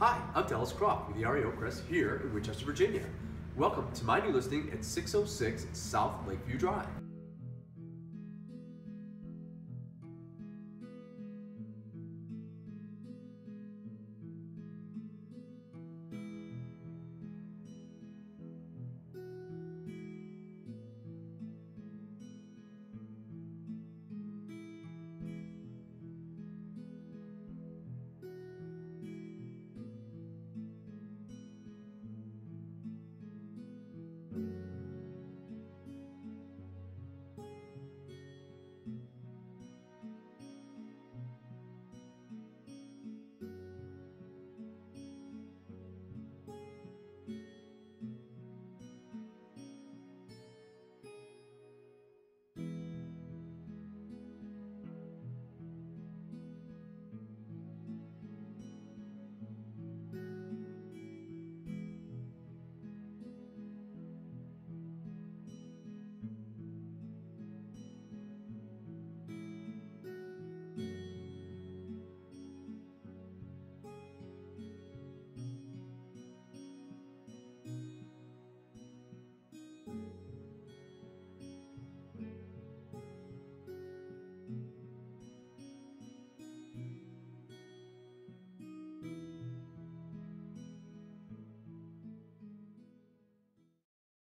Hi, I'm Dallas Croft with the ERA Oakcrest here in Winchester, Virginia. Welcome to my new listing at 606 South Lakeview Drive.